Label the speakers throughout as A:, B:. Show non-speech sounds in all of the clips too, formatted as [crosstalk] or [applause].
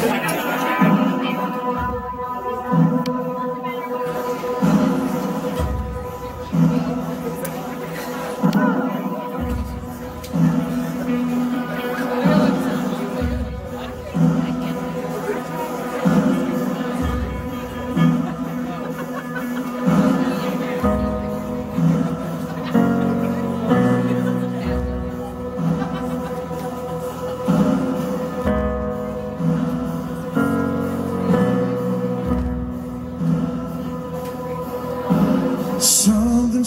A: Something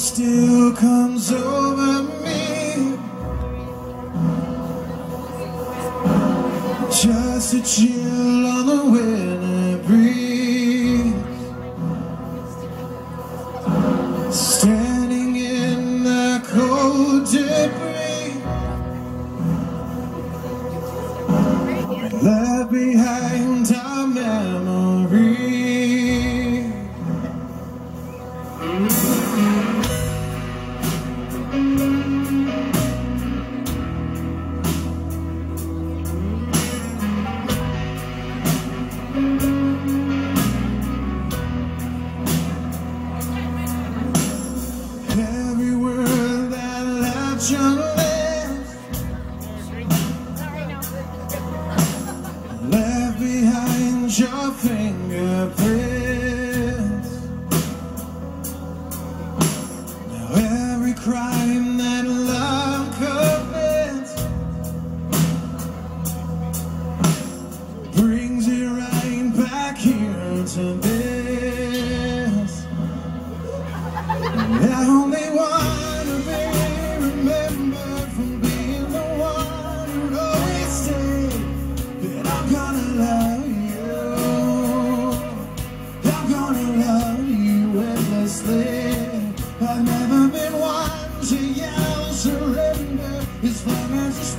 A: still comes over me. Just a chill on the winter breeze. Standing in the cold debris. Crime that love commits. Brings it right back here to this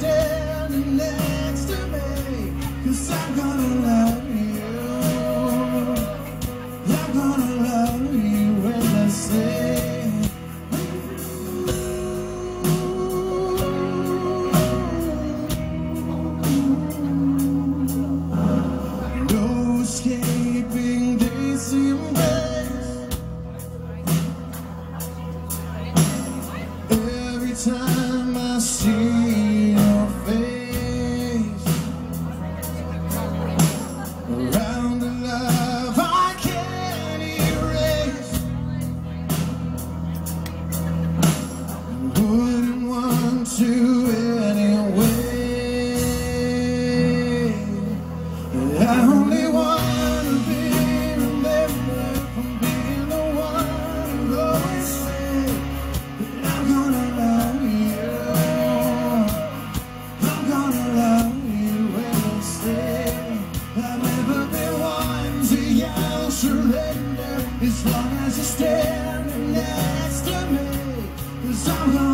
A: as to anyway. I only want to be remembered from being the one who always said that I'm gonna love you. I'm gonna love you endlessly. I've never been one to yell surrender as long as you're standing next to me. Cause I'm gonna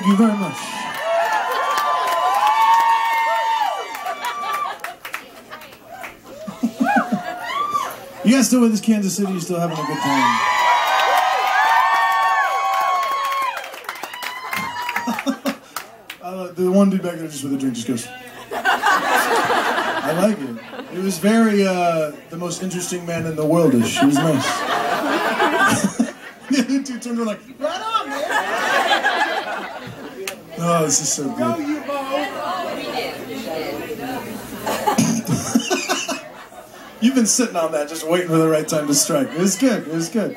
A: Thank you very much. you guys still with us, Kansas City? You still having a good time? [laughs] the one dude back there just with a drink just goes. I like it. It was very uh, the most interesting man in the worldish. It was nice. [laughs] the other two turned around like, right on! Oh, this is so good. [laughs] You've been sitting on that, just waiting for the right time to strike. It was good. It was good.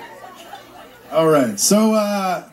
A: All right. So, uh,